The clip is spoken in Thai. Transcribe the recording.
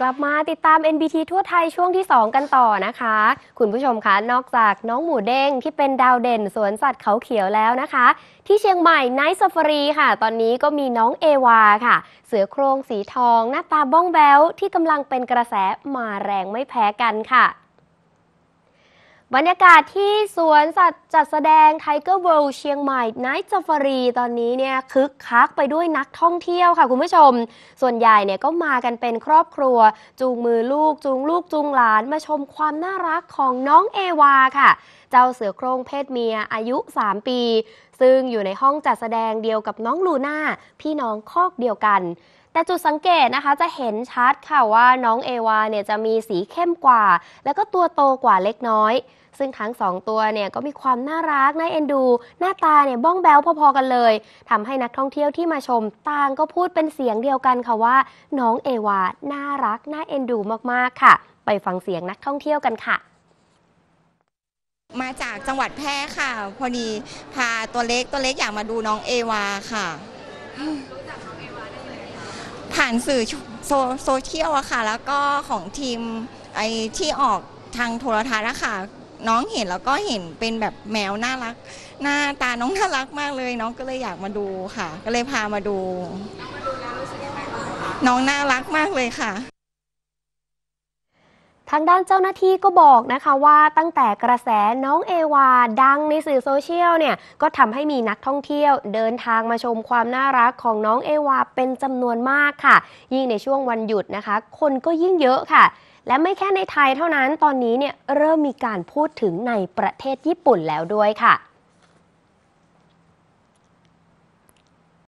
กลับมาติดตาม NBT ทั่วไทยช่วงที่ 2 กันต่อนะคะ คุณผู้ชมคะนอกจากน้องหมูเด้งที่เป็นดาวเด่นสวนสัตว์เขาเขียวแล้วนะคะ ที่เชียงใหม่ไนท์ซ f ฟารีค่ะ ตอนนี้ก็มีน้องเอวาค่ะ เสือโครงสีทอง หน้าตาบ้องแบวที่กำลังเป็นกระแสมาแรงไม่แพ้กันค่ะ บรรยากาศที่สวนสัตว์จัดแสดง Tiger World เชียงใหม่ Night Safari ตอนนี้เนี่ยคึกคักไปด้วยนักท่องเที่ยวค่ะคุณผู้ชม ส่วนใหญ่เนี่ยก็มากันเป็นครอบครัว จูงมือลูก จูงลูกจูงหลานมาชมความน่ารักของน้องเอวาค่ะ เจ้าเสือโครงเพศเมียอายุ 3 ปี ซึ่งอยู่ในห้องจัดแสดงเดียวกับน้องลูน่าพี่น้องคอกเดียวกัน แต่จุดสังเกตนะคะจะเห็นชัดค่ะว่าน้องเอวาเนี่ยจะมีสีเข้มกว่า แล้วก็ตัวโตกว่าเล็กน้อย ซึ่งทั้งสองตัวเนี่ยก็มีความน่ารักน่าเอ็นดู หน้าตาเนี่ยบ้องแบ้วพอๆกันเลยทำให้นักท่องเที่ยวที่มาชมต่างก็พูดเป็นเสียงเดียวกันค่ะว่า น้องเอวาน่ารักน่าเอ็นดูมากๆค่ะ ไปฟังเสียงนักท่องเที่ยวกันค่ะมาจากจังหวัดแพร่ค่ะ พอดีพาตัวเล็กตัวเล็กอยากมาดูน้องเอวาค่ะ ผ่านสื่อโซโซเชียลอะค่ะ แล้วก็ของทีมไอที่ออกทางโทรทัศน์อะค่ะ น้องเห็นแล้วก็เห็นเป็นแบบแมวน่ารัก หน้าตาน้องน่ารักมากเลย น้องก็เลยอยากมาดูค่ะ ก็เลยพามาดู น้องน่ารักมากเลยค่ะ ทางด้านเจ้าหน้าที่ก็บอกนะคะว่าตั้งแต่กระแสน้องเอวา ดังในสื่อโซเชียลเนี่ยก็ทำให้มีนักท่องเที่ยวเดินทางมาชมความน่ารักของน้องเอวาเป็นจำนวนมากค่ะ ยิ่งในช่วงวันหยุดนะคะ คนก็ยิ่งเยอะค่ะ และไม่แค่ในไทยเท่านั้นตอนนี้เนี่ยเริ่มมีการพูดถึงในประเทศญี่ปุ่นแล้วด้วยค่ะ